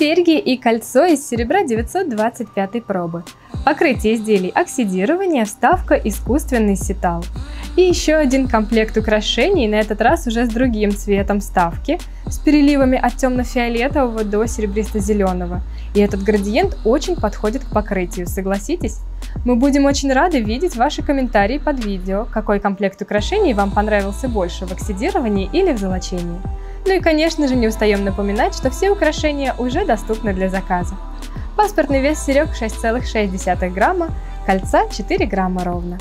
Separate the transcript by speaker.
Speaker 1: серьги и кольцо из серебра 925 пробы. Покрытие изделий оксидирование, вставка искусственный сетал. И еще один комплект украшений, на этот раз уже с другим цветом вставки, с переливами от темно-фиолетового до серебристо-зеленого. И этот градиент очень подходит к покрытию, согласитесь? Мы будем очень рады видеть ваши комментарии под видео, какой комплект украшений вам понравился больше в оксидировании или в золочении. Ну и конечно же не устаем напоминать, что все украшения уже доступны для заказа. Паспортный вес серег 6,6 грамма, кольца 4 грамма ровно.